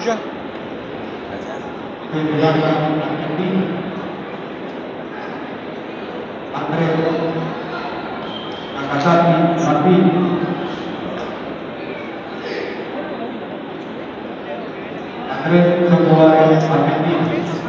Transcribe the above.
Abuja. Andres Sokoare Argentina.